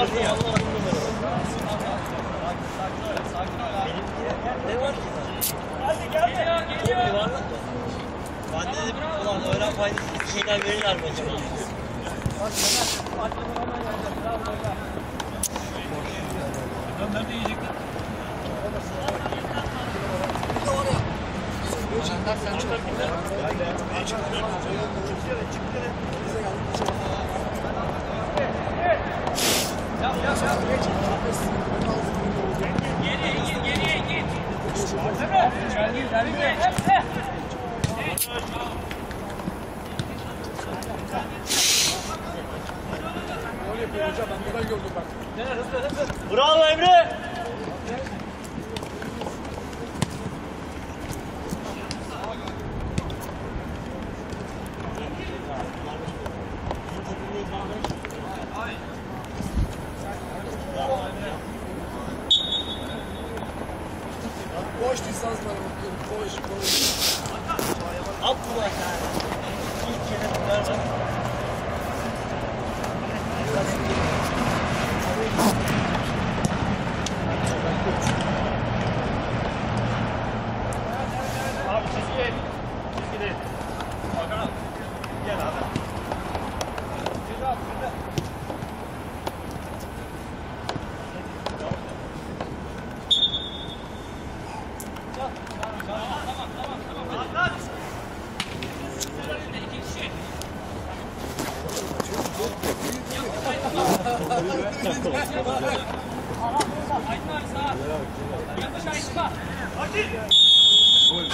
Var ki? Hadi gel. Geliyor. Ben de dedim ulan öğren faydası bir şeyler verirler mi acaba? Bravo Emre. Boş lisans var bakıyorum. Boş, boş. At bu bak. İlk kere ver bak. Abi çizgi. Çizgi değil. Bakalım. Gel abi. Gel abi. Gel. Şöyle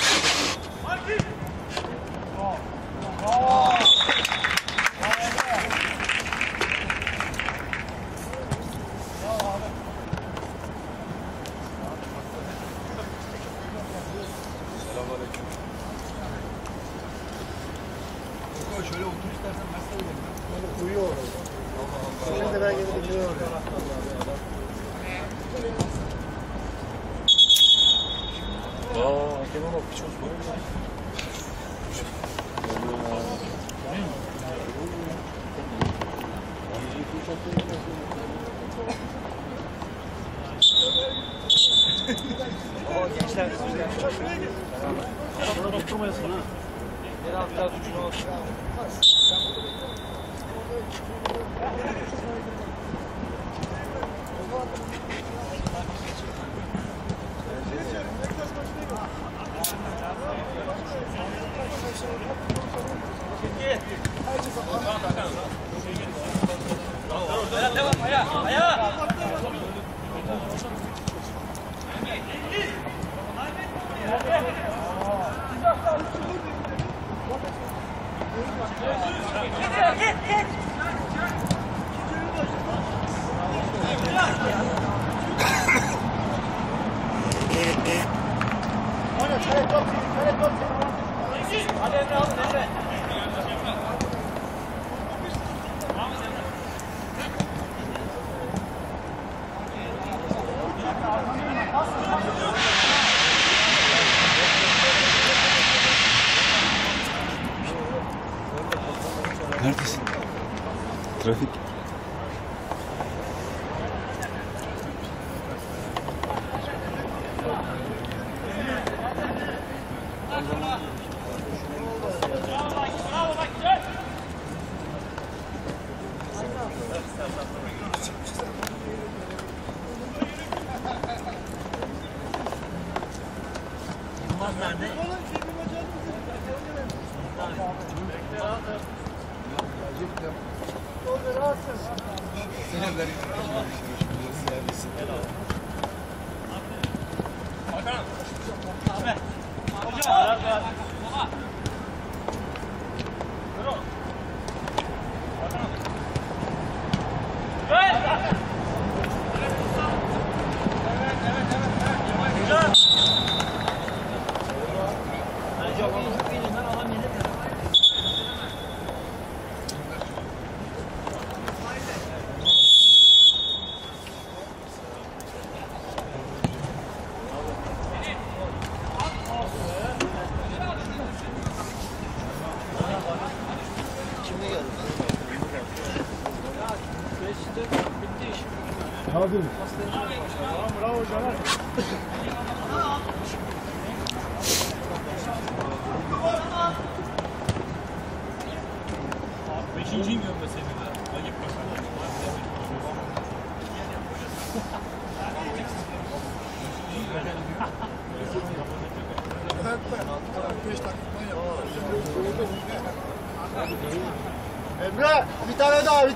Tráfico.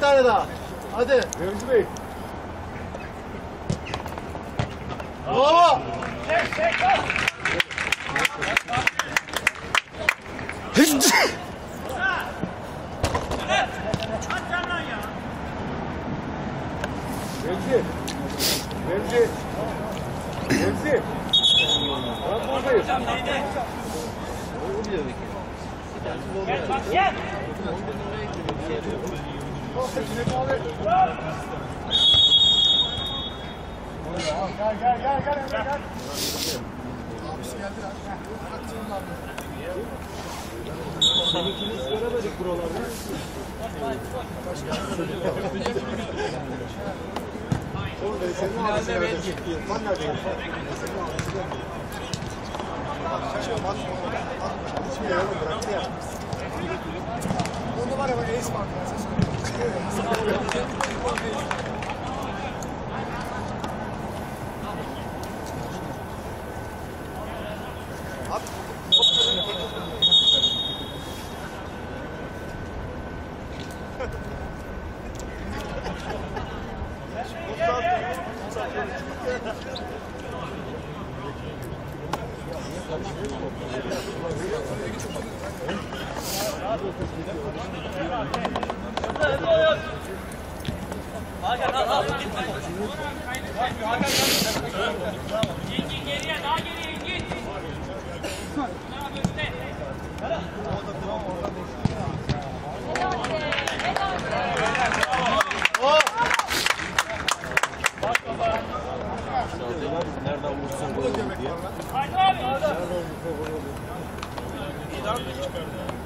Tane daha. Hadi. Remzi Bey. Bravo. Remzi. Remzi. Remzi. Ben buradayım. Gel gel gel gel Emre gel. Abisi geldi lan. Abi. Seninkini göremedik buralarda. Nerede? İrfan nerede? İrfan. Senin abisi nerede? Mi bıraktı ya? Onda var ya bak ace vardı ben Thank you. çıkardı.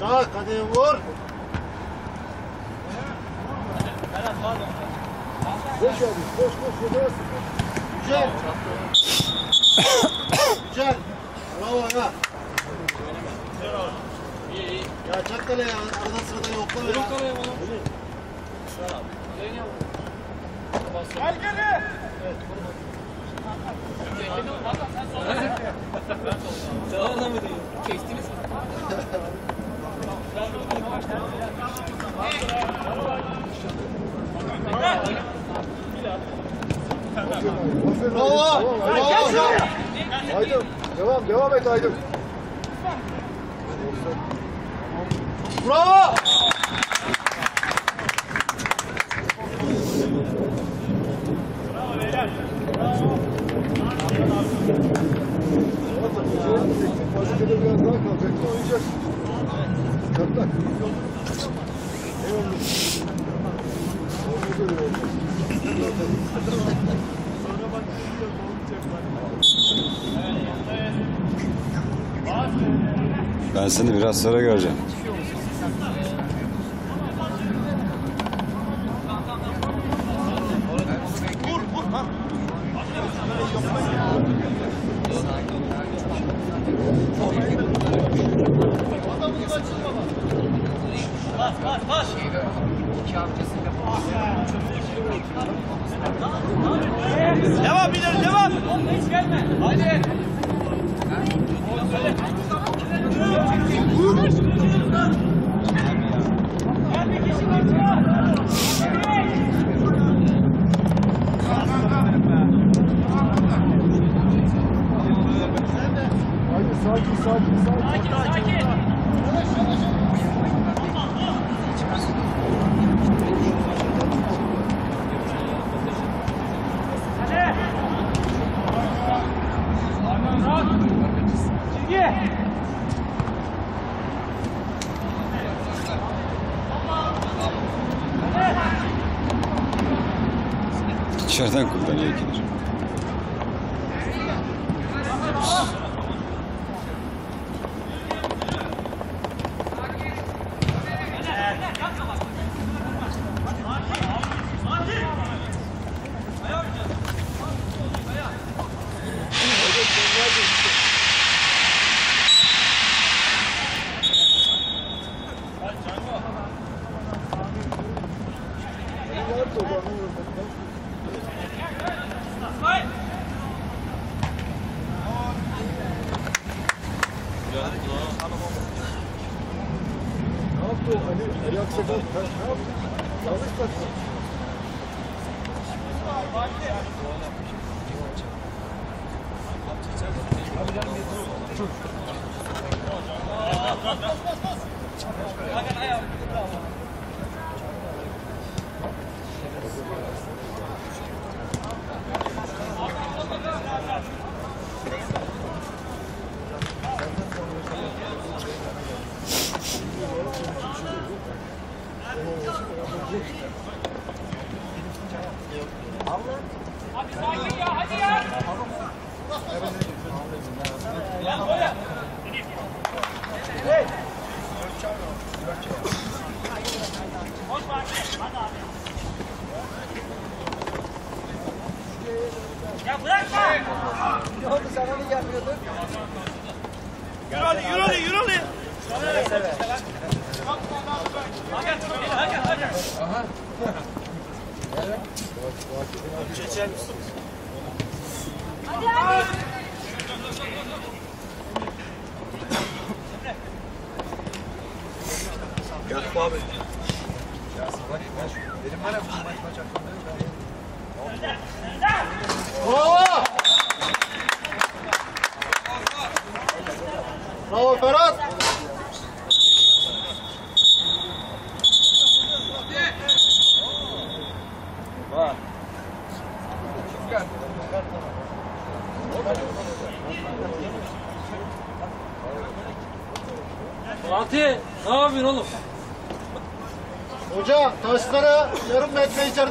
Çak hadi vur. Koş abi koş koş koş. Güzel. Güzel. Bravo ya. Ya Çakkale ya arada sırada yokla ya. Devamla mı diyor? Aferin, Bravo. Bravo. Aydın. Devam devam et Aydın. Bravo. Ben seni biraz sonra göreceğim. Devam bilir devam. Hiç gelme. Hadi. Gel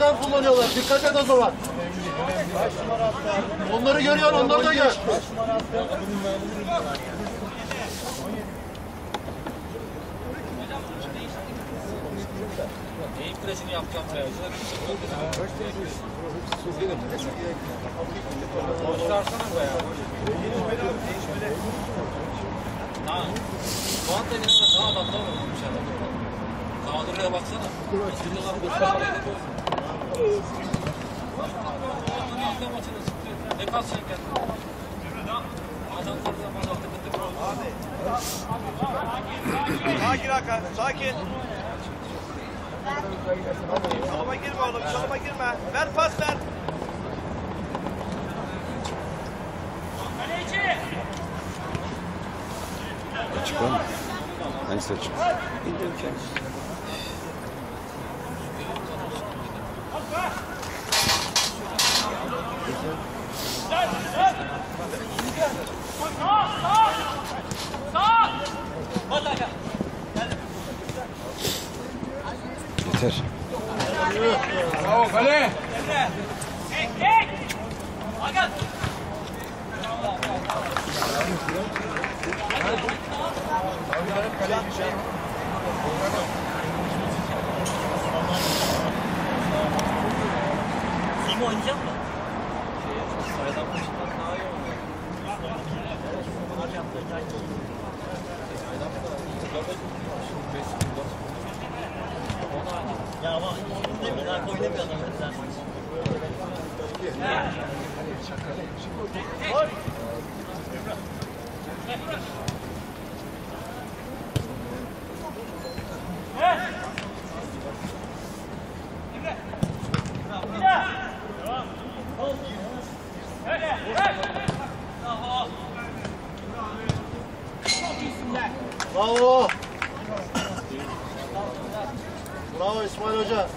içeriden kullanıyorlar. Dikkat et o zaman. Onları görüyorsun, onları da gör. Neyin presini yapacağım be? Boşlarsana be ya. Ha. Puan denizine daha adamlar olmuş adam. Kadroya baksana. Sürüyorlar boşlar. Ne maçını sıkıyor? Ne kalsın kendine? Adamlar zaman altı kıtı Abi. Sakin Hakan sakin. Çalıma girme oğlum çalıma girme. Ver pas ver. Çıkalım mı? Hangisi açık? Yeter. Bravo kale! Simo oynayacak mı? Ya ama değil mi? Daha oynamıyor adam mesela. Bravo! Bravo İsmail Hoca.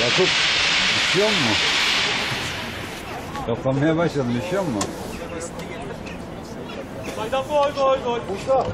Yakup, üşüyor mu? Toplanmaya başladın, üşüyor mu? Saydan gol gol gol. Usta.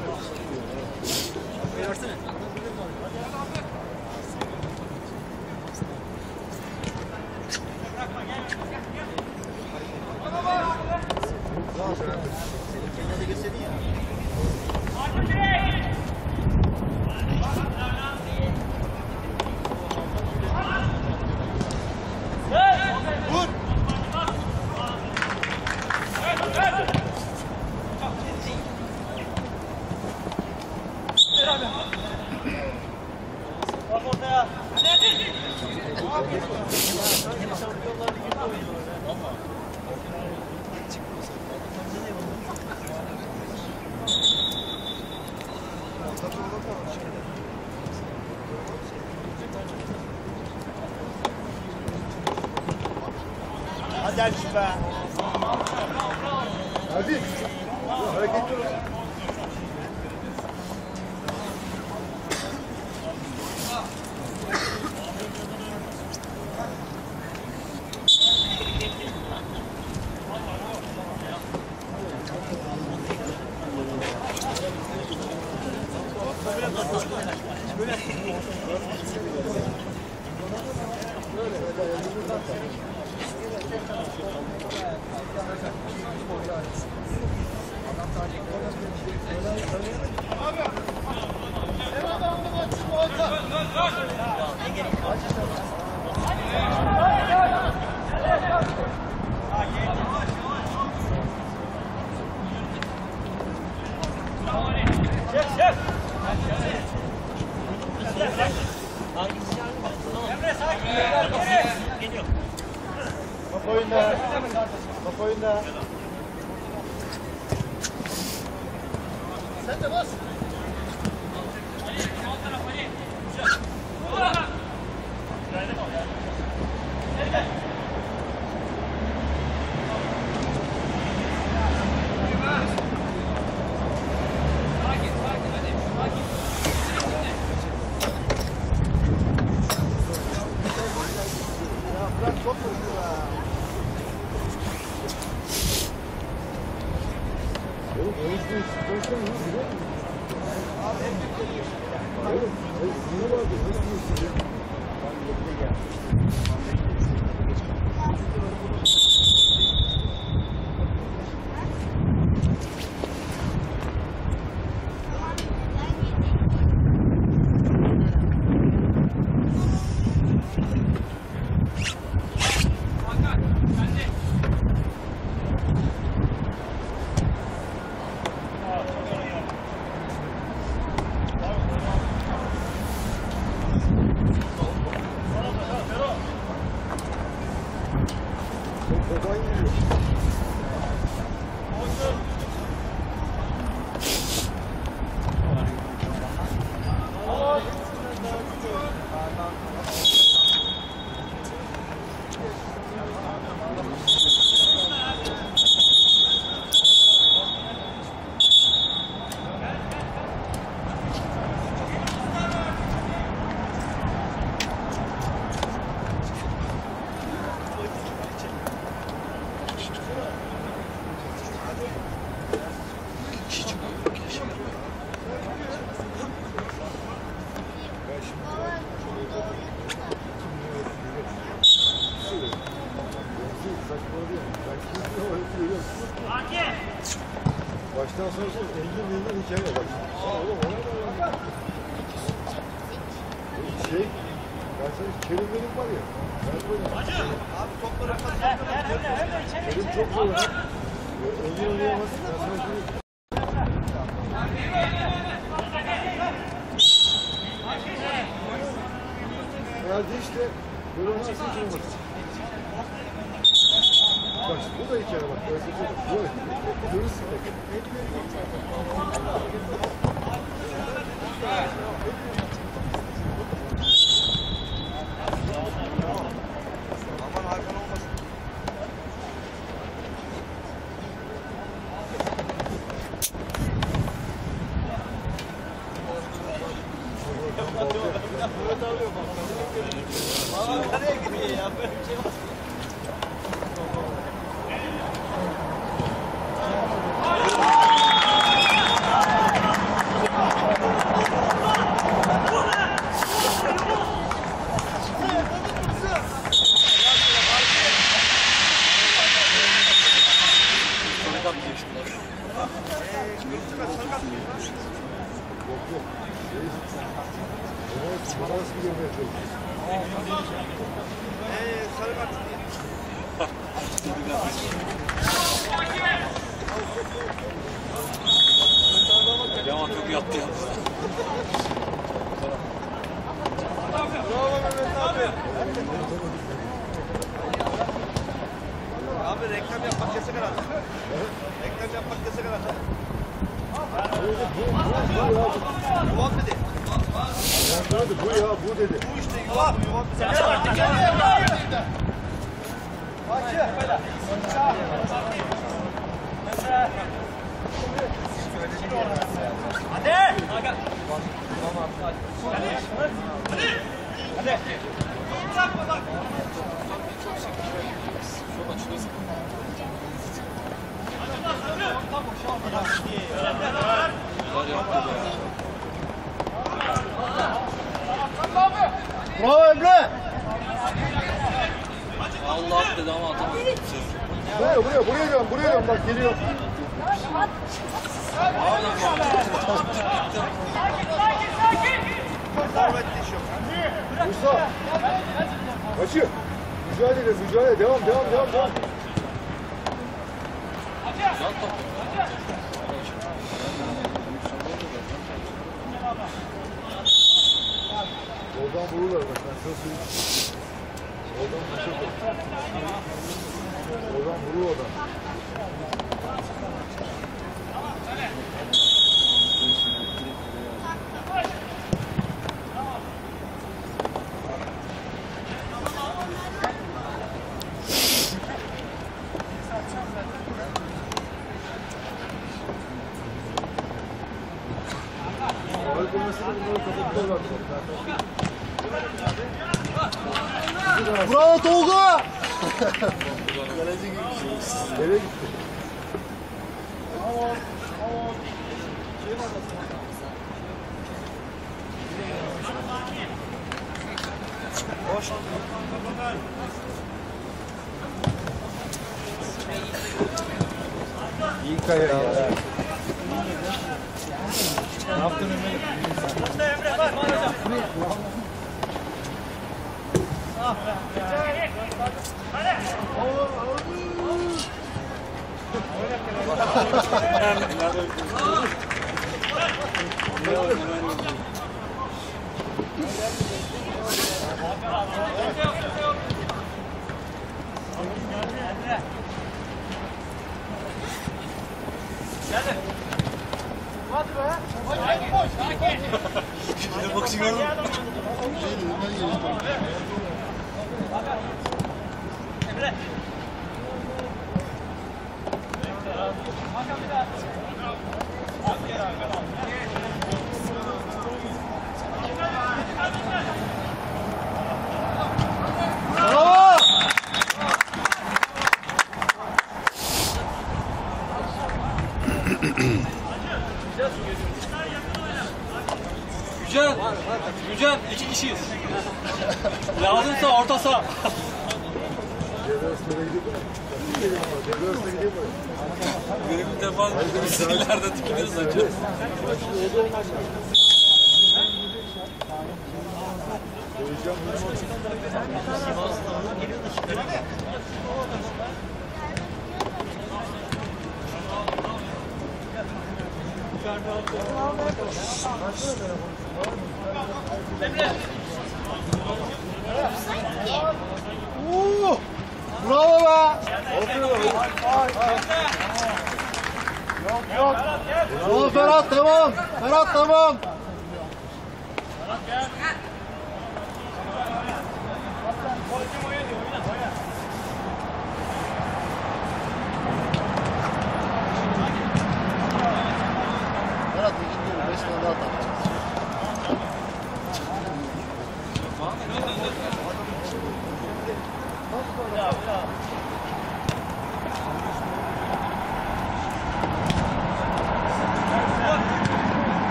Mehmet abi yok. Ankara'ya gidiyor ya. Böyle bir şey var. Oradan vururlar bak ben sana söyleyeyim. Oradan vururlar. Oradan vurur oradan. Ağır Nereye gitti? Kişiyiz. Lazımsa orta saha. Devre arasına gidiyor mu? Devre arasına gidiyor mu? Benim bir defa misillerde tıkılıyor saçı. Koyacağım. Oo. Bravo be. Bravo Ferhat devam. Ferhat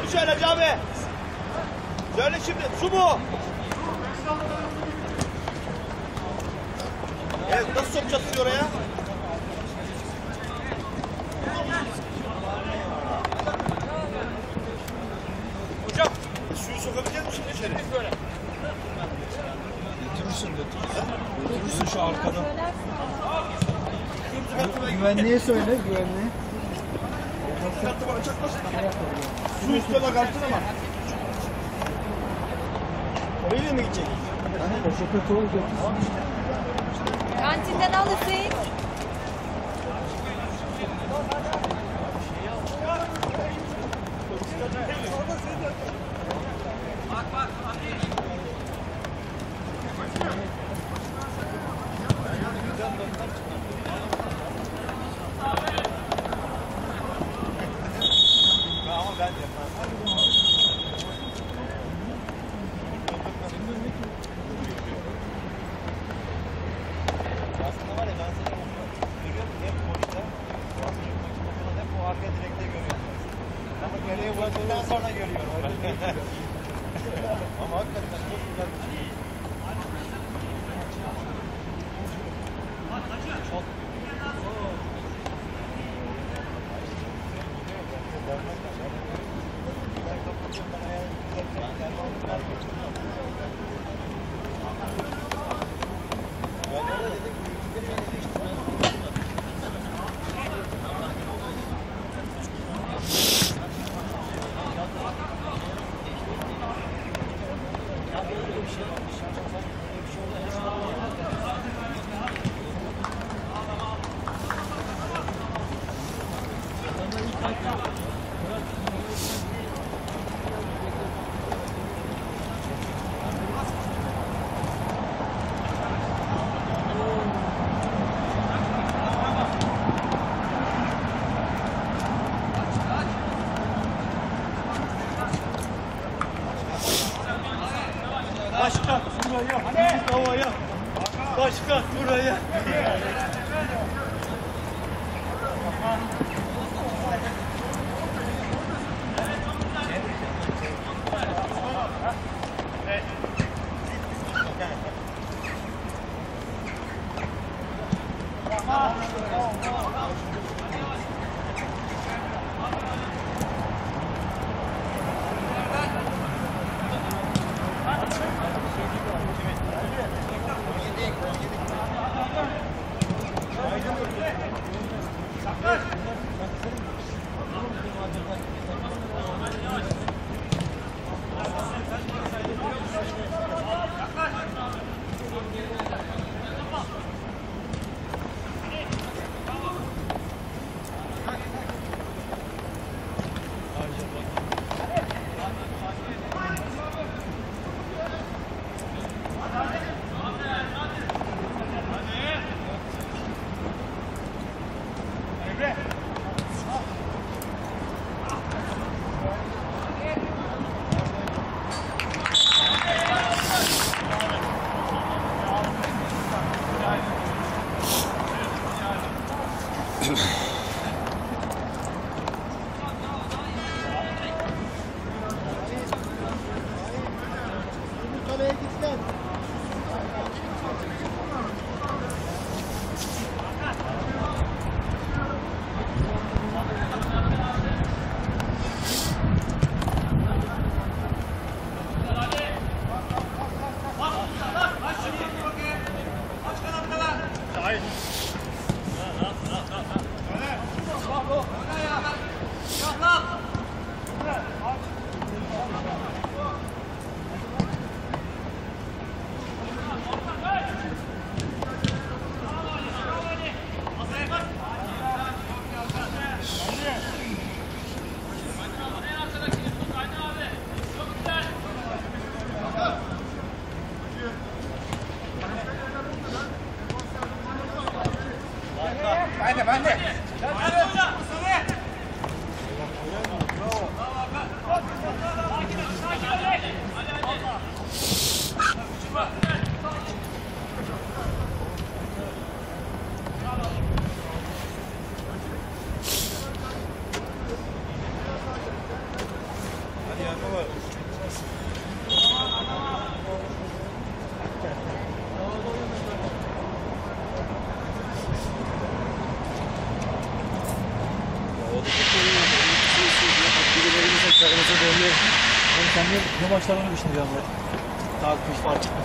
şimdi söyle Cami. Söyle şimdi. Su mu? Evet nasıl sokacağız suyu oraya? Hocam suyu sokabilecek misin içeri? Böyle. Götürürsün götürürsün. Götürürsün şu arkadan. Güvenliğe söyle güvenliğe. Kartımı açakmasın. Su istiyorlar kartın ama. Oraya mı gidecek? Hani o sepet olacak. Kantinden al Hüseyin. Nereye gitmem. maçlar oynamıştım bir anda. Daha bir fark ettim.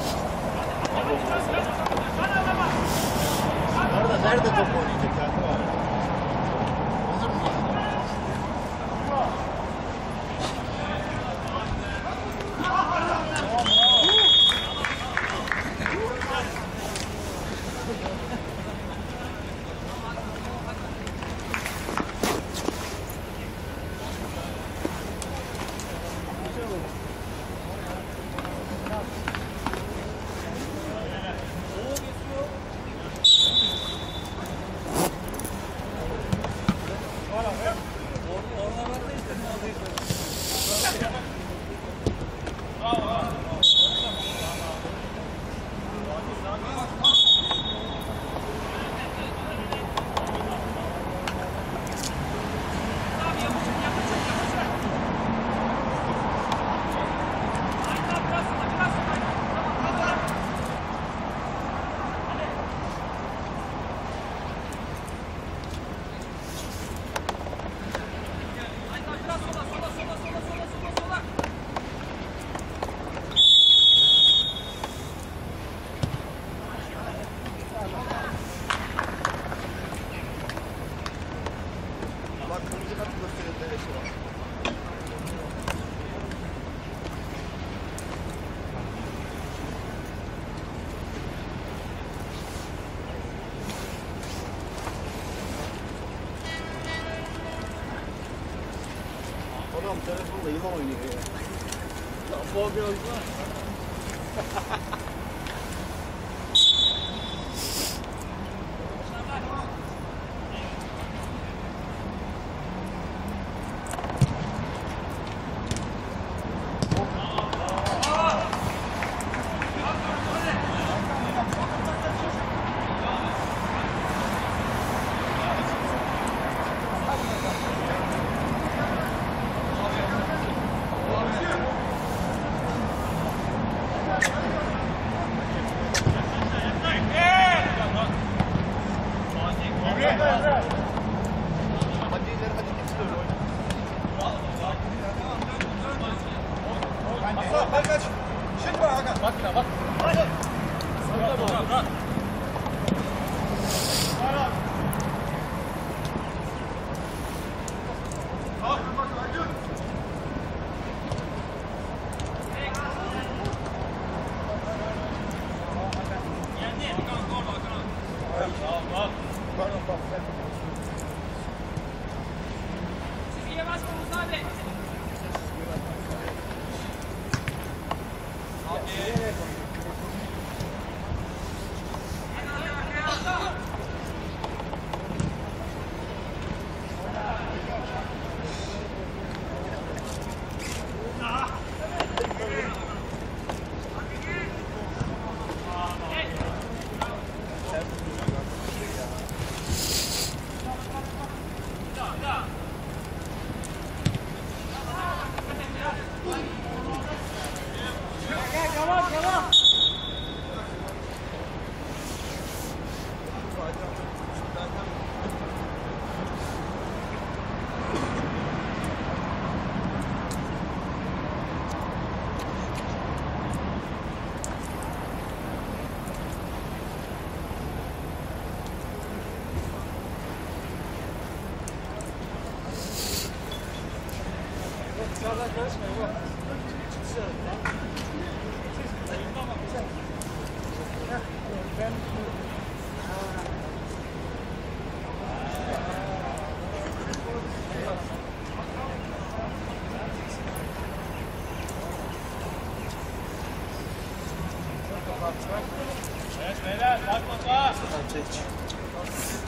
Adam telefonla yılan oynuyor ya. Bu bir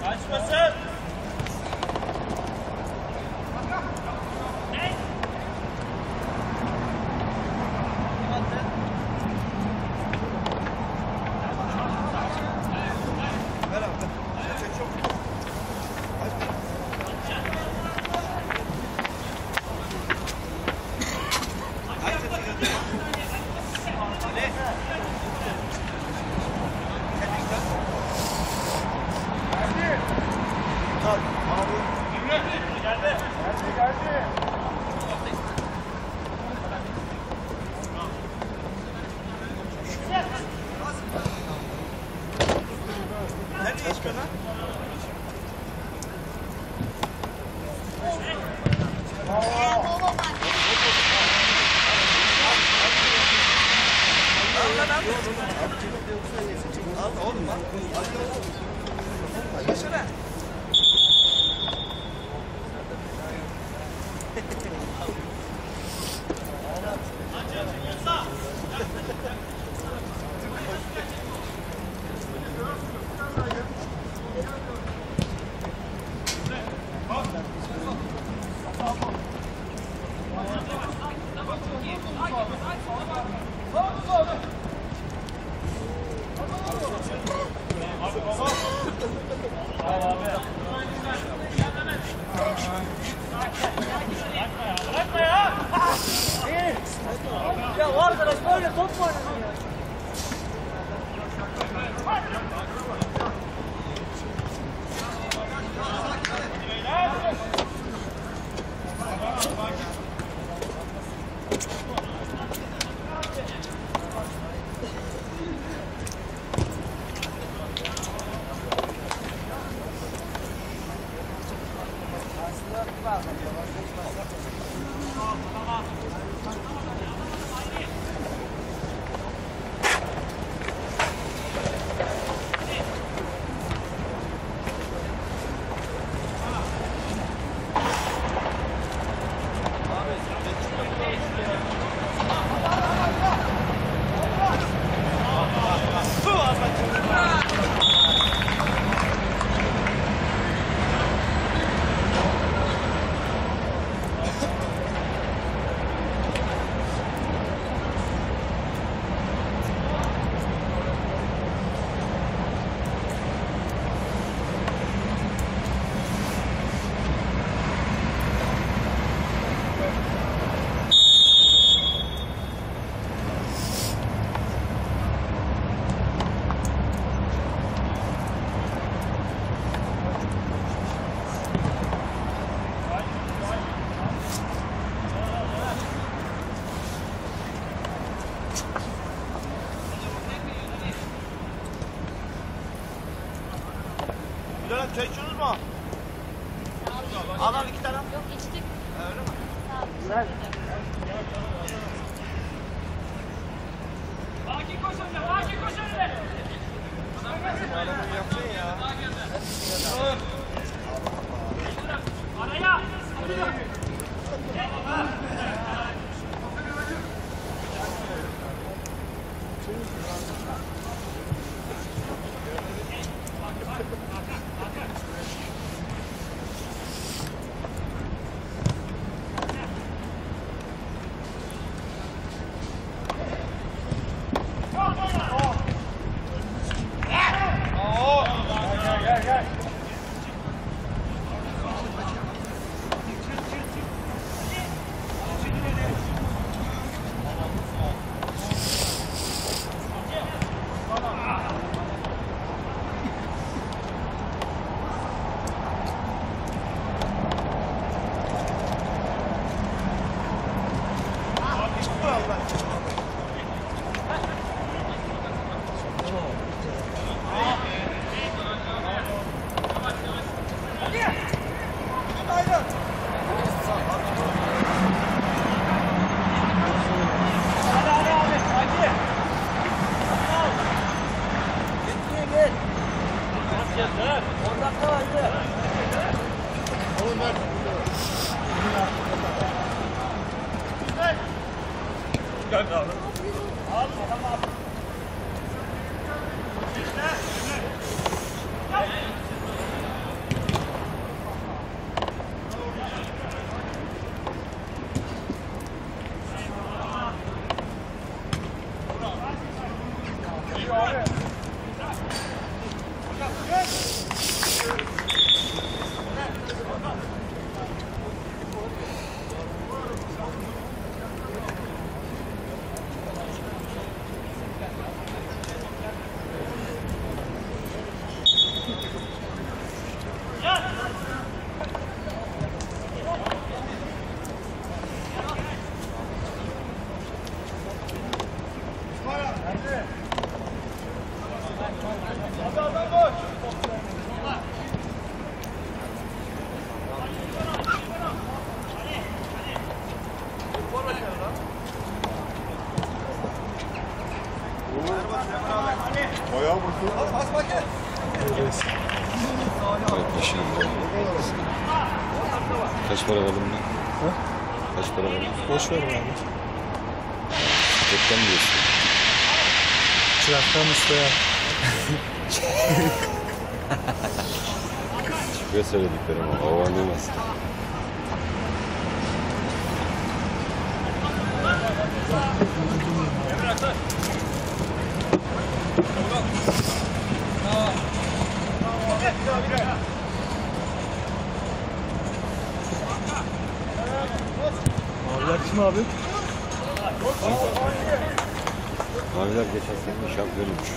Ya on the front. Verdin? Boş ver abi. Çoktan diyorsun. Çıraktan ustaya. Şüphe söylediklerim ama o anlamaz. Abi? Maviler geçen sene şampiyonmuş.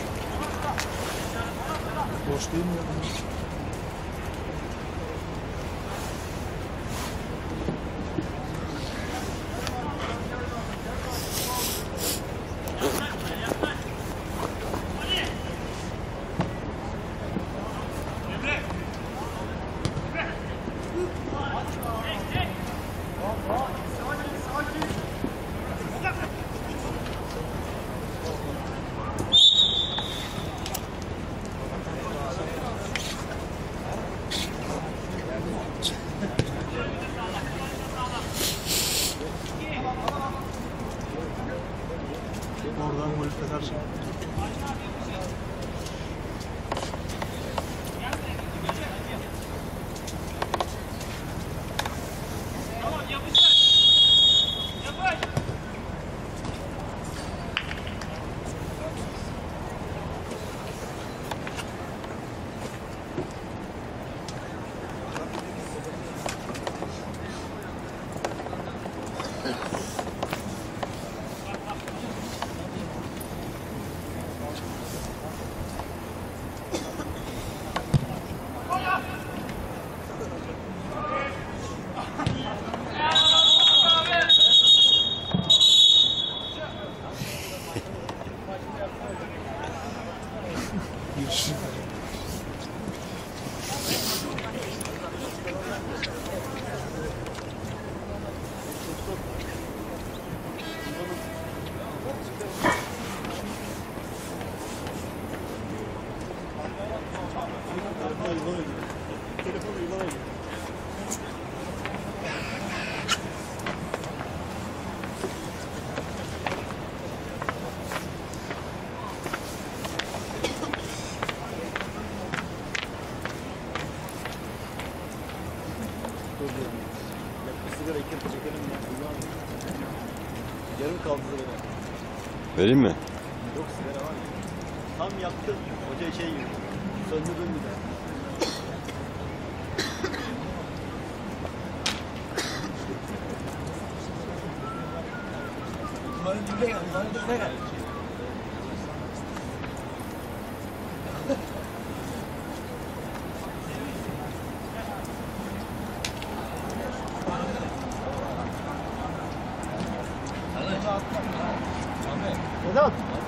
Boş değil mi? Vereyim mi? Yok sigara var ya. Tam yaktın. Hoca şey gibi. Söndürdün bir daha. Umarım dibine gel. Umarım dibine gel. Vedat. Hadi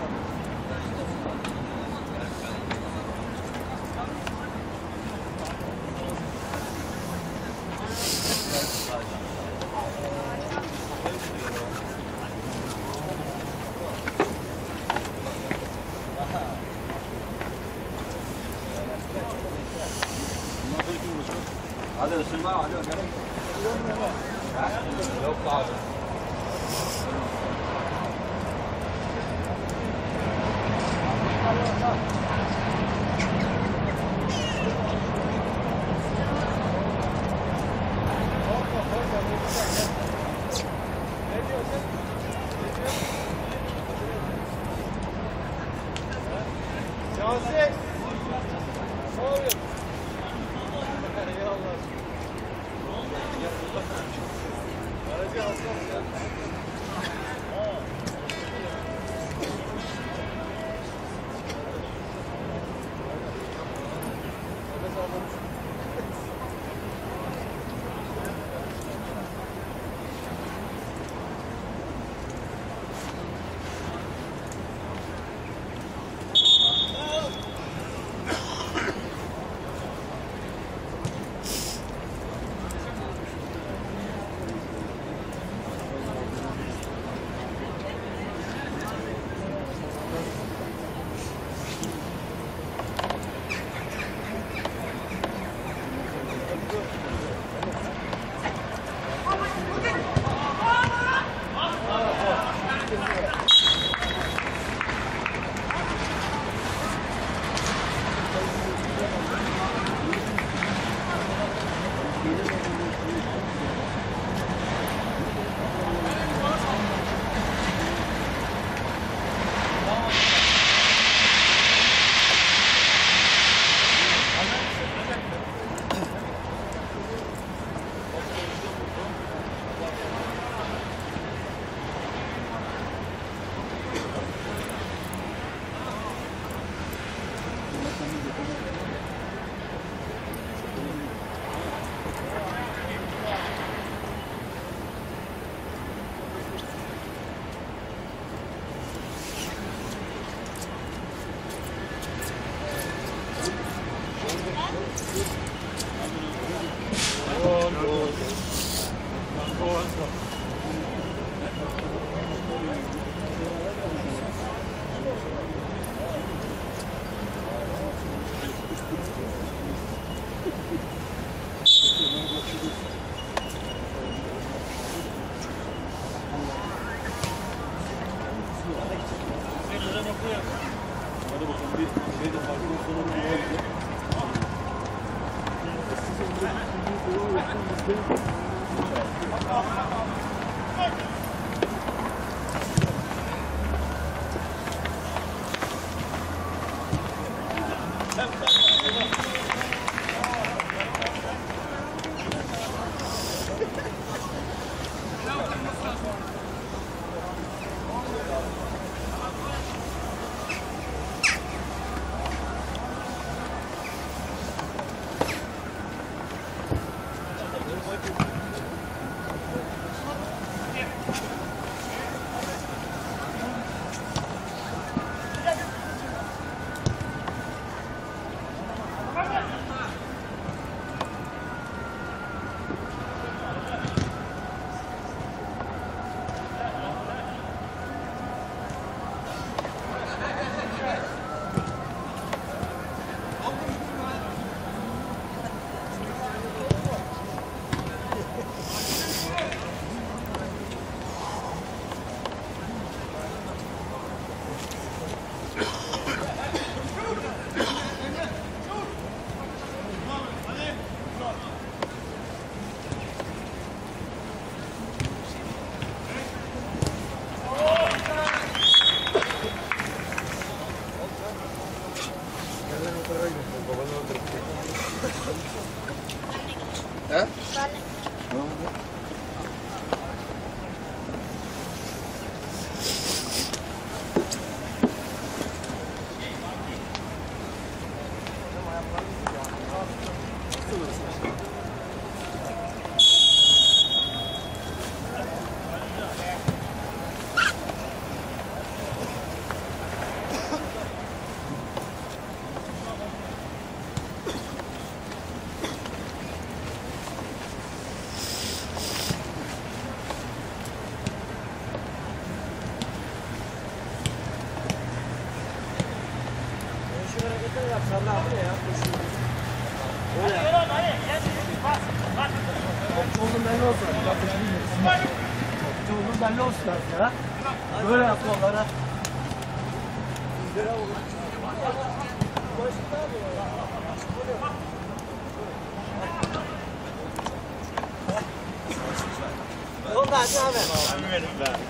hadi abi.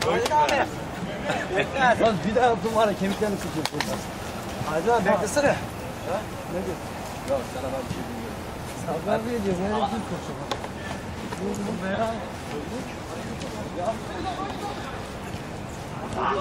Hadi abi. Bekler. Lan bir daha yaptım var ya kemiklerini sıkıyorsun. Hadi abi beklesene. Ne diyor? Yok sana ben bir şey bilmiyorum. Sabah bir diyor. Nereye gidip koşuyor? Bu ne ya? Hı?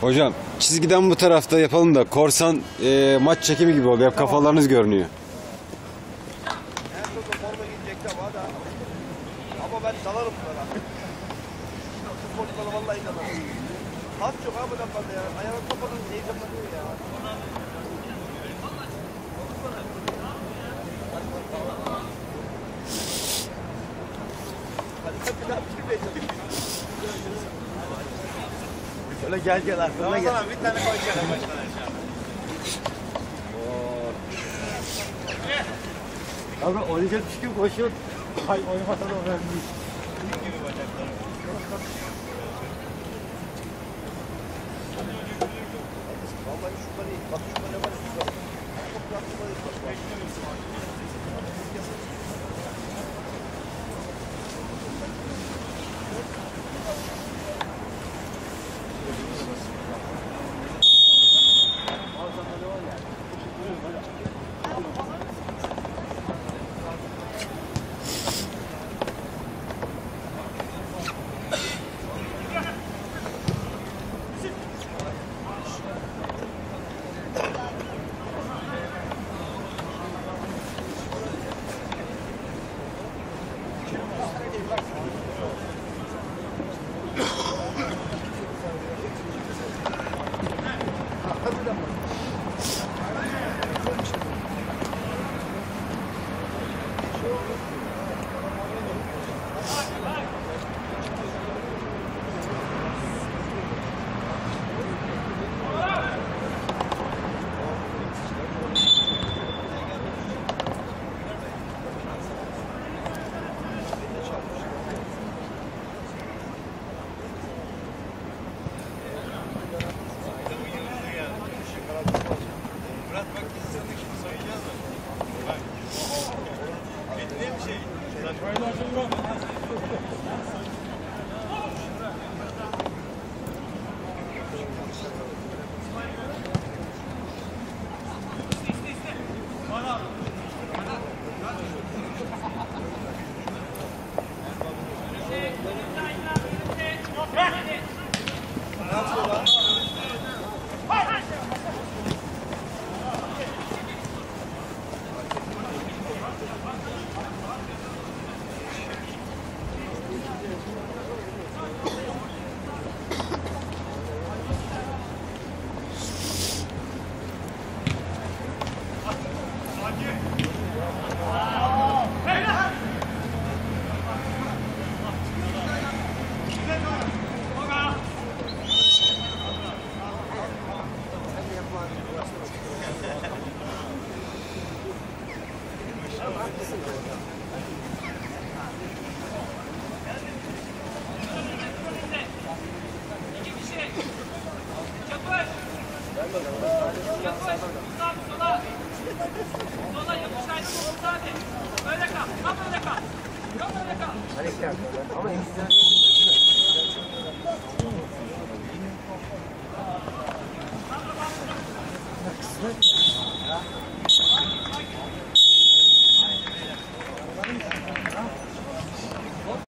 Hocam çizgiden bu tarafta yapalım da korsan e, maç çekimi gibi oluyor. Hep kafalarınız görünüyor.